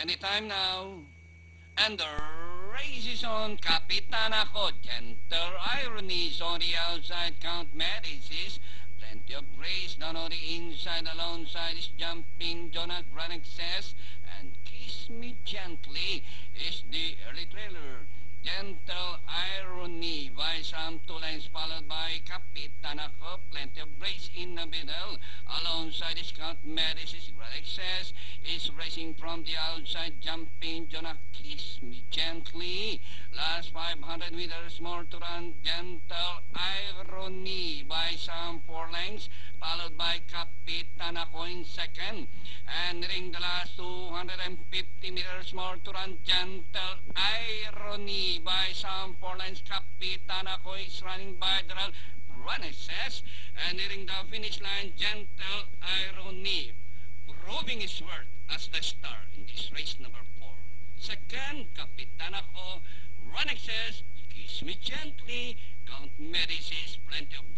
Anytime now. And the race is on. Kapitan ako. Gentle ironies on the outside. Count Medicis. Plenty of grace. Down on the inside. alongside is jumping. Jonah Granick says. And Kiss Me Gently is the early trailer. Gentle two lines followed by Kapitan ako. Plenty of grace in the middle. Alongside is Count Medicis. Granick says is racing from the outside, jumping. Jonah, kiss me gently. Last 500 meters more to run. Gentle irony by some four lengths, followed by Kapitan ako in second. And ring the last 250 meters more to run. Gentle irony by some four lengths. Kapitan ako is running by the. Renaissance. And nearing the finish line, gentle irony proving his worth as the star in this race number four. Second, Kapitan ako, running says, kiss me gently, Count Medicis, plenty of